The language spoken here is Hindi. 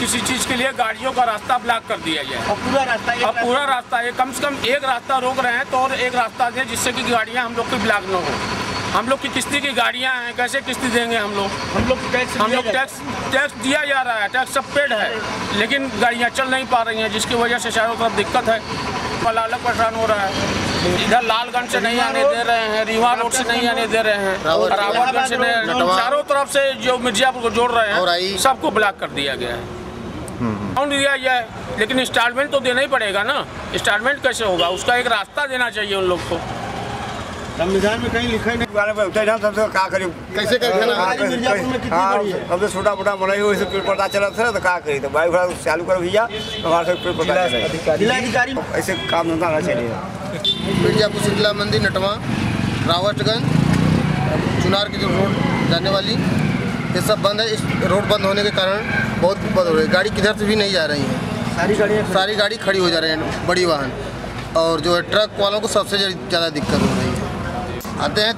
किसी चीज़ के लिए गाड़ियों का रास्ता ब्लॉक कर दिया जाए। और पूरा रास्ता अब पूरा रास्ता है कम से कम एक रास्ता रोक रहे हैं तो और एक रास्ता दें जिससे कि गाड़ियाँ हम लोग की ब्लॉक न हो। हम लोग की किस्ती की गाड़ियाँ हैं कैसे किस्ती देंगे हम लोग? हम लोग टैक्स हम लोग टैक्स टैक्स दिया जा रहा है टैक्स सब पेड है लेकिन गाड़ियाँ चल नहीं पा रही हैं जिसकी वजह से चारों तरफ़ दिक्कत है। वाला परेशान हो रहा है। इधर लालगंज से नहीं आने दे रहे हैं रीवा रोड से नहीं आने दे रहे हैं रावत- रावतगंज से नहीं। चारों तरफ़ से जो मिर्जापुर को जोड़ रहे हैं सबको ब्लॉक कर दिया गया है। डिस्काउंट दिया जाए लेकिन इंस्टॉलमेंट तो देना ही पड़ेगा ना। इंस्टॉलमेंट कैसे होगा? उसका एक रास्ता देना चाहिए उन लोग को। संविधान में कहीं लिखा ही नहीं। सबसे करी? कैसे आज मिर्जापुर में कितनी हाँ बड़ी है? सबसे छोटा मोटा बनाई हुई से पेड़ पौधा चला था तो का करी? तो भाड़ा चालू कर भैया हमारे पेड़ पौधा चले। जिलाधिकारी ऐसे काम धंधा ना चलेगा मिर्जापुर शीतला मंदिर नटवा रावटगंज चुनार की जो रोड जाने वाली। ये सब बंद है। इस रोड बंद होने के कारण बहुत बंद हो रही है। गाड़ी किधर से भी नहीं जा रही है। सारी गाड़ियाँ सारी गाड़ी खड़ी हो जा रही है बड़ी वाहन। और जो है ट्रक वालों को सबसे ज़्यादा दिक्कत हो रही है। आते हैं